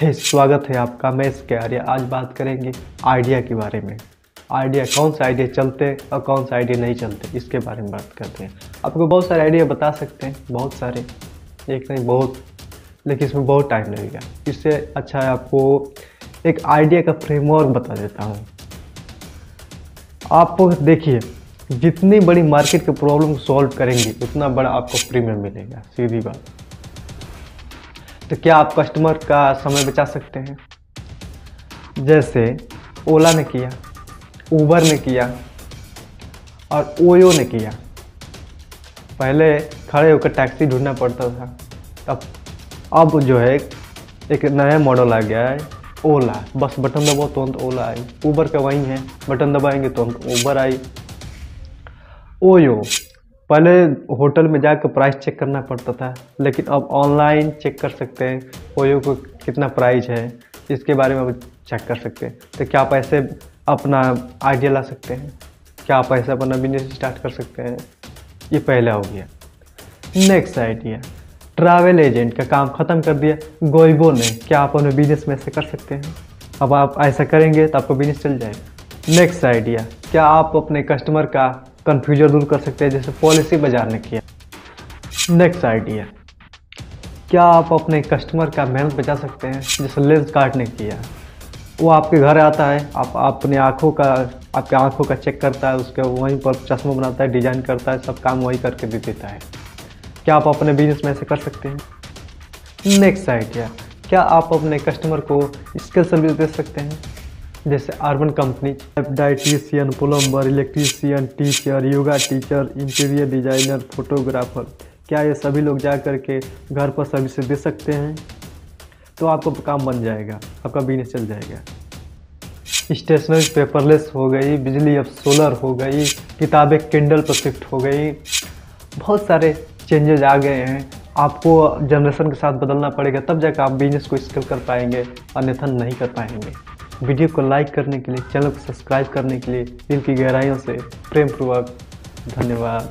हे, स्वागत है आपका। मैं इसके आर्य आज बात करेंगे आइडिया के बारे में। आइडिया, कौन सा आइडिया चलते हैं और कौन सा आइडिया नहीं चलते, इसके बारे में बात करते हैं। आपको बहुत सारे आइडिया बता सकते हैं, बहुत सारे। एक नहीं, बहुत। लेकिन इसमें बहुत टाइम लगेगा। इससे अच्छा है आपको एक आइडिया का फ्रेमवर्क बता देता हूँ। आप देखिए, जितनी बड़ी मार्केट की प्रॉब्लम सॉल्व करेंगे, उतना बड़ा आपको प्रीमियम मिलेगा, सीधी बात। तो क्या आप कस्टमर का समय बचा सकते हैं? जैसे ओला ने किया ऊबर ने किया, और ओयो ने किया। पहले खड़े होकर टैक्सी ढूंढना पड़ता था। अब अब जो है, एक नया मॉडल आ गया है ओला बस बटन दबाओ, तुरंत ओला आई। ऊबर का वहीं है। बटन दबाएँगे, तुरंत ऊबर आई। ओयो पहले होटल में जाकर प्राइस चेक करना पड़ता था, लेकिन अब ऑनलाइन चेक कर सकते हैं ओयो को कितना प्राइस है, इसके बारे में अब चेक कर सकते हैं। तो क्या आप ऐसे अपना आइडिया ला सकते हैं? क्या आप ऐसे अपना बिज़नेस स्टार्ट कर सकते हैं? ये पहला हो गया। नेक्स्ट आइडिया ट्रैवल एजेंट का काम ख़त्म कर दिया। गोइबो ने, क्या आप अपने बिज़नेस में ऐसे कर सकते हैं? अब आप ऐसा करेंगे तो आपका बिज़नेस चल जाएगा। नेक्स्ट आइडिया क्या आप अपने कस्टमर का कन्फ्यूज़न दूर कर सकते हैं, जैसे पॉलिसी बाज़ार ने किया। नेक्स्ट आइडिया क्या आप अपने कस्टमर का मेहनत बचा सकते हैं? जैसे लेंस कार्ड ने किया। वो आपके घर आता है, आप अपने आँखों का, आपके आँखों का चेक करता है, उसके वहीं पर चश्मा बनाता है डिज़ाइन करता है, सब काम वही करके दे देता है। क्या आप अपने बिज़नेस में ऐसे कर सकते हैं? नेक्स्ट आइडिया क्या आप अपने कस्टमर को स्किल सर्विस दे सकते हैं? जैसे Urban Company dietitian plumber, electrician, teacher, yoga teacher, interior designer, photographer. क्या ये सभी लोग जा कर के घर पर सर्विस दे सकते हैं? तो आपका काम बन जाएगा, आपका बिज़नेस चल जाएगा। स्टेशनरी पेपरलेस हो गई, बिजली अब सोलर हो गई, किताबें किंडल पर शिफ्ट हो गई। बहुत सारे चेंजेज आ गए हैं। आपको जनरेशन के साथ बदलना पड़ेगा, तब जाकर आप बिज़नेस को स्किल कर पाएँगे, अन्यथा नहीं कर पाएँगे। वीडियो को लाइक करने के लिए, चैनल को सब्सक्राइब करने के लिए दिल की गहराइयों से प्रेम पूर्वक धन्यवाद।